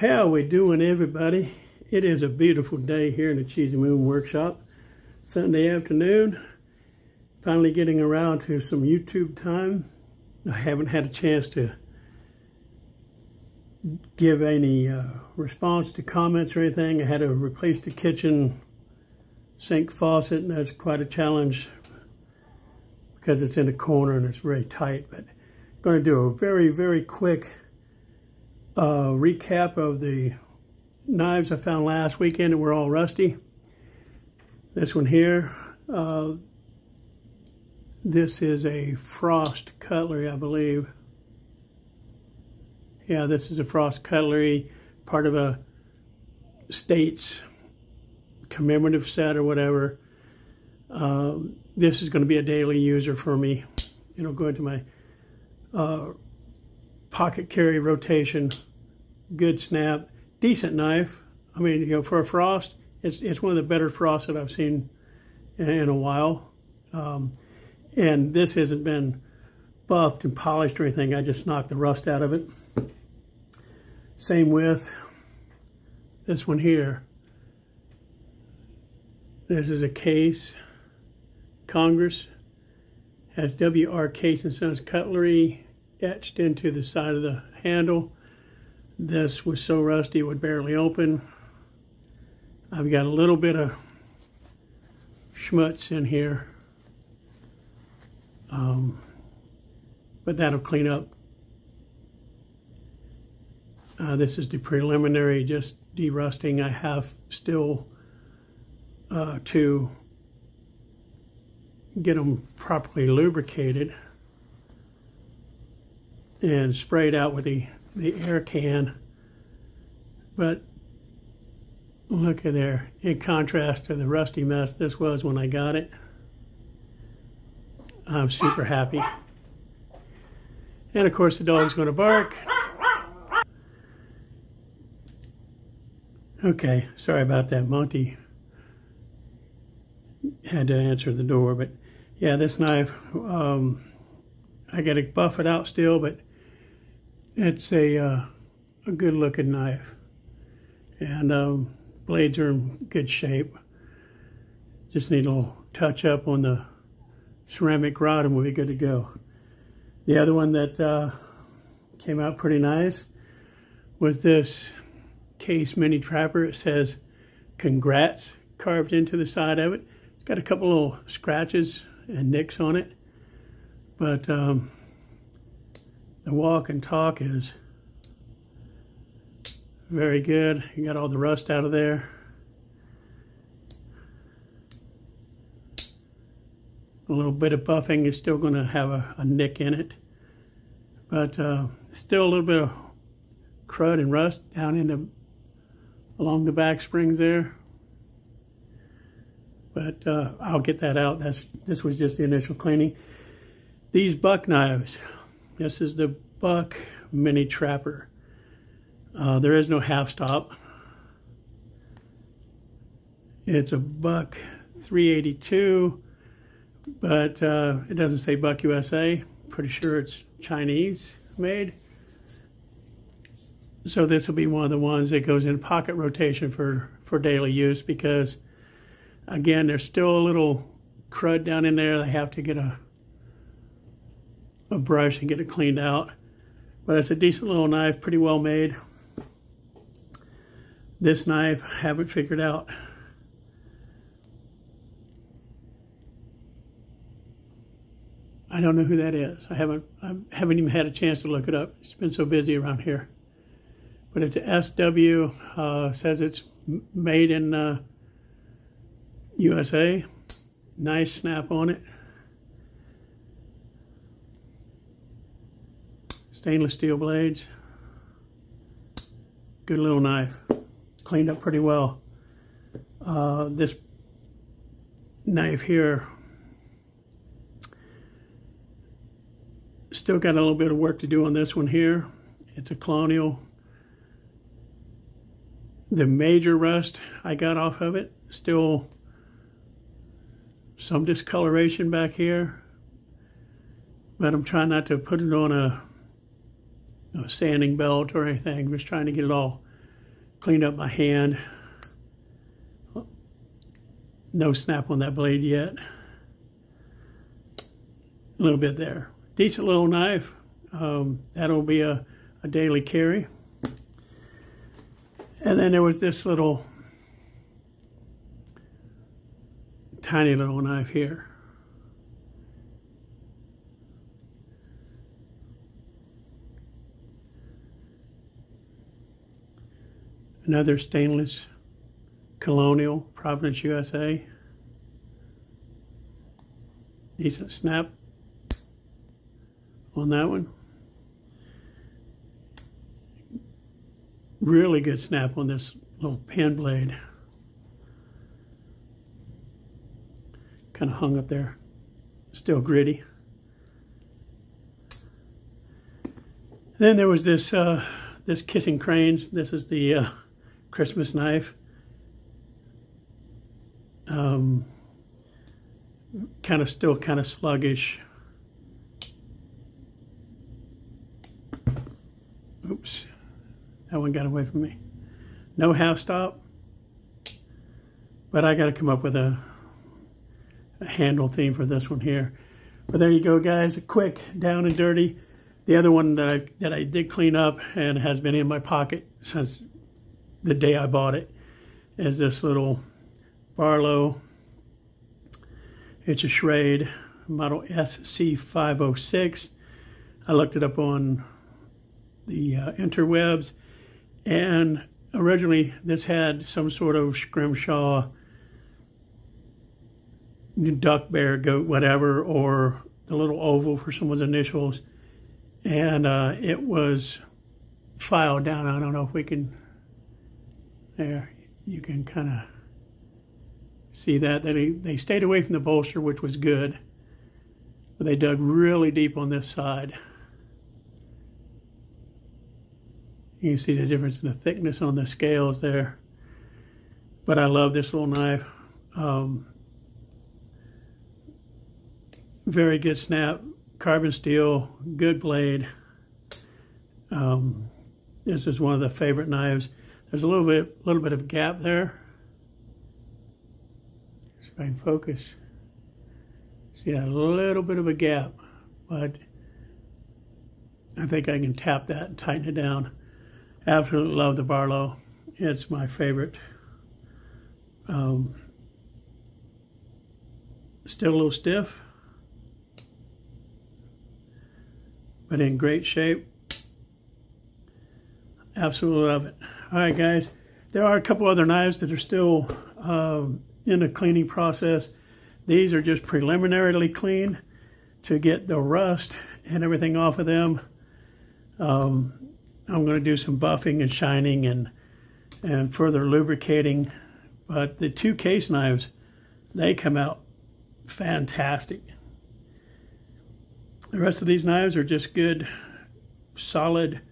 How we doing, everybody? It is a beautiful day here in the Cheesymoon Workshop. Sunday afternoon. Finally getting around to some YouTube time. I haven't had a chance to give any uh, response to comments or anything. I had to replace the kitchen sink faucet, and that's quite a challenge because it's in a corner and it's very tight. But I'm going to do a very, very quick uh, recap of the knives I found last weekend that were all rusty. This one here, uh, this is a Frost cutlery, I believe. Yeah, this is a Frost cutlery, part of a state's commemorative set or whatever. Um, this is going to be a daily user for me. It'll go into my uh, pocket carry rotation good snap, decent knife. I mean, you know, for a frost, it's it's one of the better frosts that I've seen in, in a while. Um, and this hasn't been buffed and polished or anything. I just knocked the rust out of it. Same with this one here. This is a case. Congress has W.R. Case and Sons cutlery etched into the side of the handle. This was so rusty it would barely open. I've got a little bit of schmutz in here. Um, but that'll clean up. Uh, this is the preliminary, just derusting. I have still uh, to get them properly lubricated and sprayed out with the the air can. But look at there, in contrast to the rusty mess this was when I got it. I'm super happy. And of course the dog's going to bark. Okay, sorry about that. Monty had to answer the door, but yeah, this knife, um, I got to buff it out still, but it's a, uh, a good looking knife. And um, blades are in good shape. Just need a little touch up on the ceramic rod and we'll be good to go. The other one that uh, came out pretty nice was this Case Mini Trapper. It says congrats carved into the side of it. It's got a couple little scratches and nicks on it. But um, the walk and talk is very good. You got all the rust out of there. A little bit of buffing is still going to have a, a, nick in it. But uh, still a little bit of crud and rust down in the along the back springs there. But uh, I'll get that out. That's This was just the initial cleaning. These buck knives, this is the Buck Mini Trapper. Uh, there is no half stop. It's a Buck 382, but uh, it doesn't say Buck USA. Pretty sure it's Chinese made. So this will be one of the ones that goes in pocket rotation for, for daily use because, again, there's still a little crud down in there. They have to get a a brush and get it cleaned out. But it's a decent little knife, pretty well made. This knife, I haven't figured out. I don't know who that is. I haven't I haven't even had a chance to look it up. It's been so busy around here. But it's SW, uh, says it's made in uh, USA. Nice snap on it. Stainless steel blades. Good little knife. Cleaned up pretty well. Uh, this knife here still got a little bit of work to do on this one here. It's a colonial. The major rust I got off of it, still some discoloration back here, but I'm trying not to put it on a a sanding belt or anything. Just trying to get it all cleaned up by hand. No snap on that blade yet. A little bit there. Decent little knife. Um, that'll be a, a daily carry. And then there was this little tiny little knife here. Another stainless Colonial, Providence, USA. Decent snap on that one. Really good snap on this little pen blade. Kind of hung up there. Still gritty. Then there was this uh, this Kissing Cranes. This is the uh, Christmas knife. Um, kind of still kind of sluggish. Oops, that one got away from me. No half stop, but I got to come up with a, a handle theme for this one here. But there you go, guys. A quick, down and dirty. The other one that I, that I did clean up and has been in my pocket since the day I bought it is this little Barlow. It's a Schrade model SC506. I looked it up on the uh, interwebs and originally this had some sort of scrimshaw duck, bear, goat, whatever, or the little oval for someone's initials. And uh, it was filed down. I don't know if we can there, you can kind of see that. They, they stayed away from the bolster, which was good. But they dug really deep on this side. You can see the difference in the thickness on the scales there. But I love this little knife. Um, very good snap, carbon steel, good blade. Um, this is one of the favorite knives. There's a little bit, little bit of gap there. See if I can focus. See a little bit of a gap, but I think I can tap that and tighten it down. Absolutely love the Barlow. It's my favorite. Um, still a little stiff, but in great shape. Absolutely love it. All right, guys. There are a couple other knives that are still um, in the cleaning process. These are just preliminarily cleaned to get the rust and everything off of them. Um, I'm going to do some buffing and shining and and further lubricating. But the two case knives, they come out fantastic. The rest of these knives are just good, solid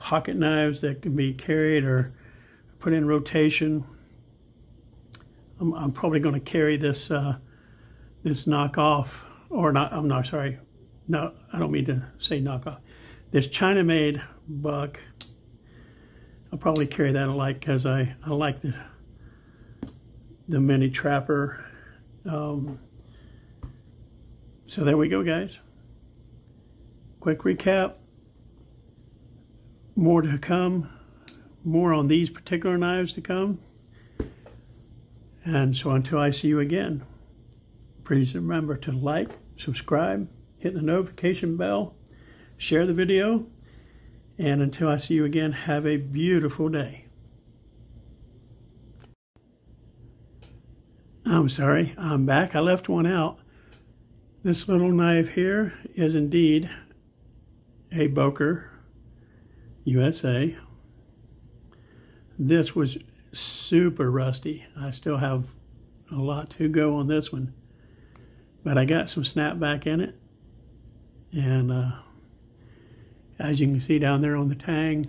pocket knives that can be carried or put in rotation. I'm, I'm probably going to carry this uh, this knockoff, or not. I'm not sorry. No, I don't mean to say knockoff. This China-made buck. I'll probably carry that a like because I I like the the mini trapper. Um, so there we go, guys. Quick recap more to come, more on these particular knives to come. And so until I see you again, please remember to like, subscribe, hit the notification bell, share the video, and until I see you again, have a beautiful day. I'm sorry, I'm back. I left one out. This little knife here is indeed a Boker USA. This was super rusty. I still have a lot to go on this one. But I got some snapback in it. And uh, as you can see down there on the tang,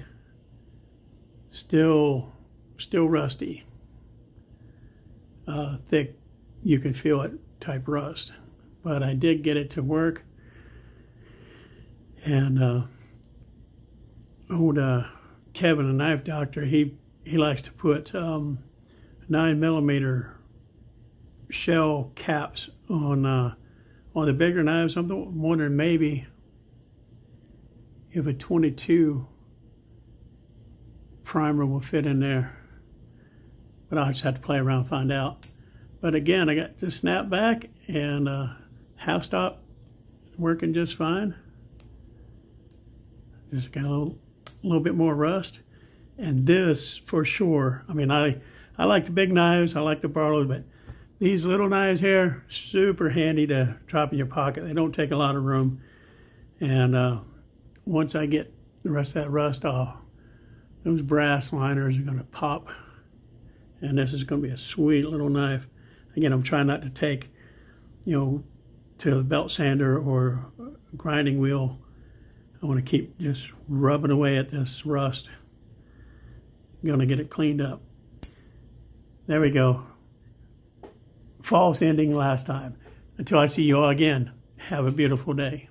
still, still rusty. Uh, thick, you can feel it type rust. But I did get it to work. And uh, old uh, Kevin, a knife doctor, he he likes to put um, nine millimeter shell caps on uh, on the bigger knives. I'm wondering maybe if a 22 primer will fit in there. But I'll just have to play around and find out. But again, I got the snap back and uh, half stop working just fine. Just got a little, a little bit more rust. And this, for sure, I mean, I, I like the big knives, I like the Barlows, but these little knives here, super handy to drop in your pocket. They don't take a lot of room. And uh, once I get the rest of that rust off, those brass liners are going to pop. And this is going to be a sweet little knife. Again, I'm trying not to take, you know, to the belt sander or grinding wheel. I want to keep just rubbing away at this rust. I'm going to get it cleaned up. There we go. False ending last time. Until I see you all again, have a beautiful day.